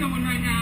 someone right now.